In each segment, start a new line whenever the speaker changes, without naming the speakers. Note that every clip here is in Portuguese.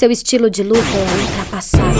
Seu estilo de luta é ultrapassado.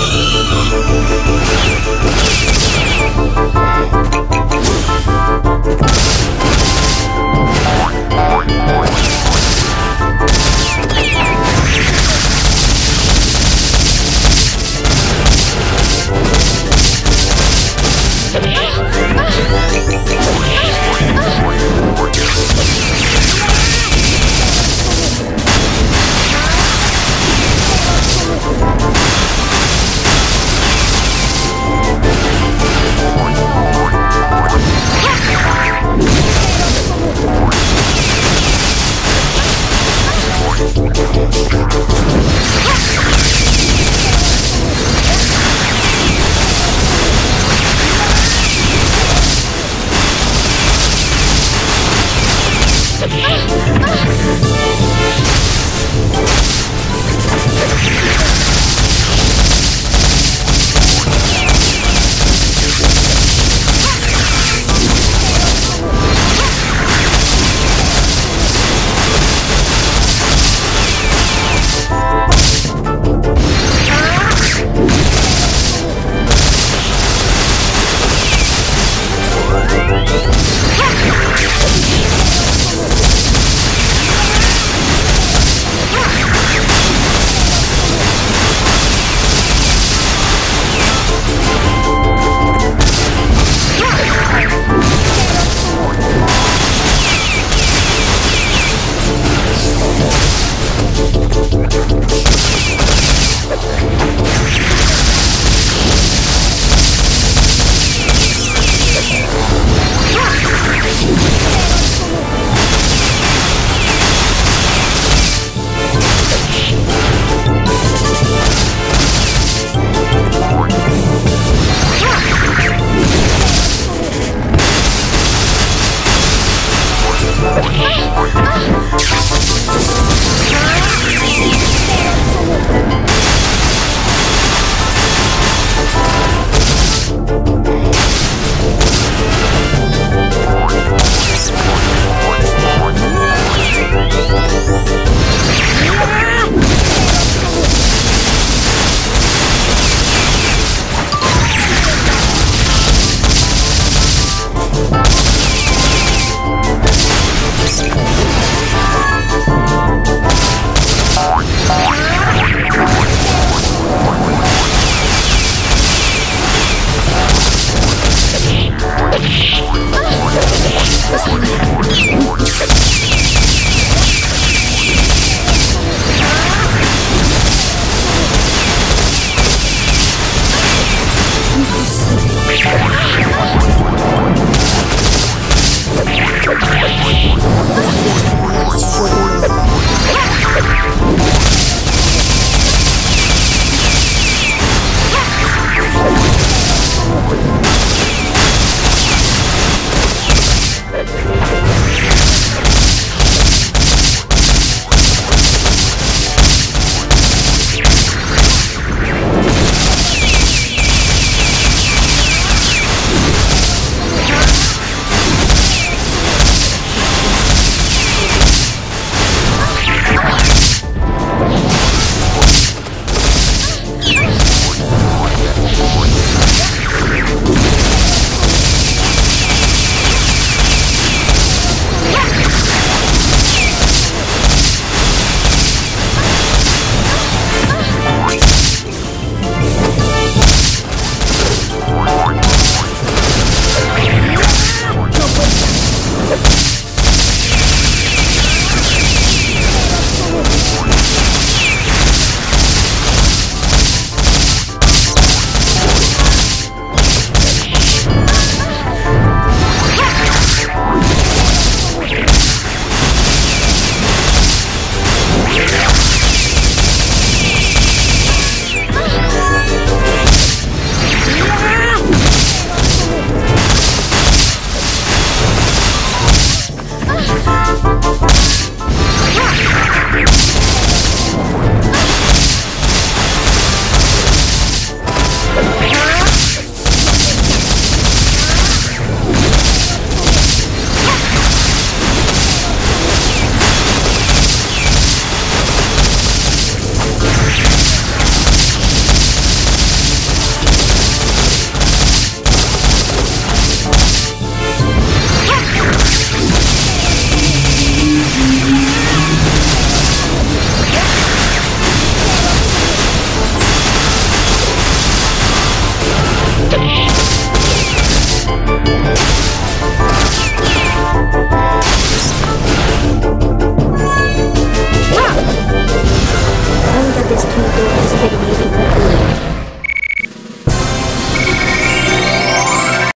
Let's go.